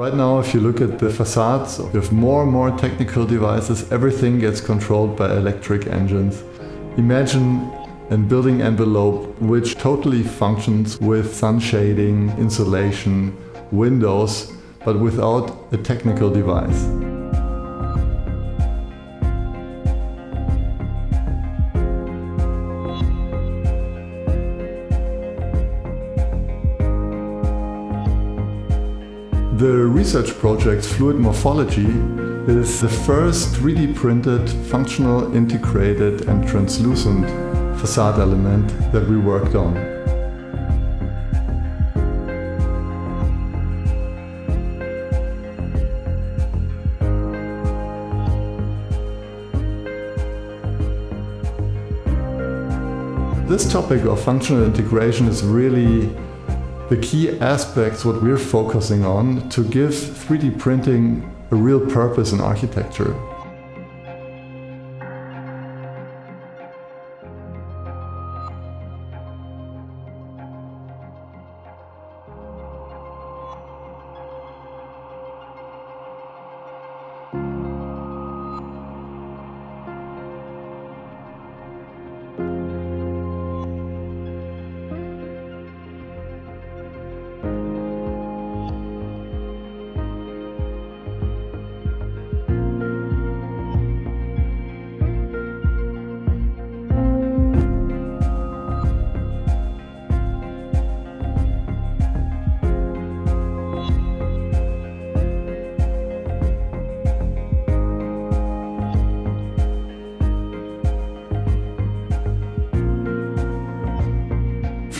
Right now, if you look at the facades, you have more and more technical devices. Everything gets controlled by electric engines. Imagine a building envelope which totally functions with sun shading, insulation, windows, but without a technical device. The research project Fluid Morphology is the first 3D printed, functional, integrated and translucent facade element that we worked on. This topic of functional integration is really the key aspects what we're focusing on to give 3D printing a real purpose in architecture.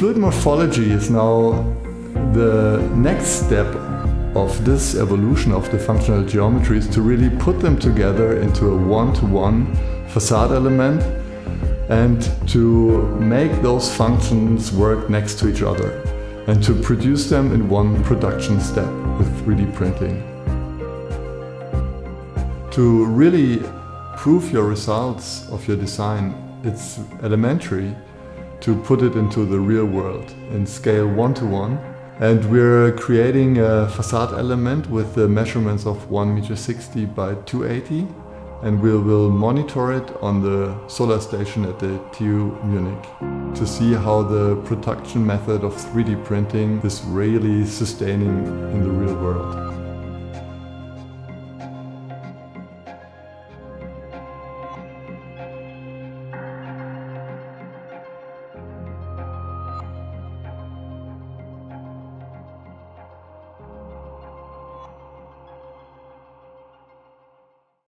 Fluid morphology is now the next step of this evolution of the functional geometries to really put them together into a one-to-one -one facade element and to make those functions work next to each other and to produce them in one production step with 3D printing. To really prove your results of your design, it's elementary to put it into the real world in scale one to one. And we're creating a facade element with the measurements of 1 meter 60 by 280 and we will monitor it on the solar station at the TU Munich to see how the production method of 3D printing is really sustaining in the real world.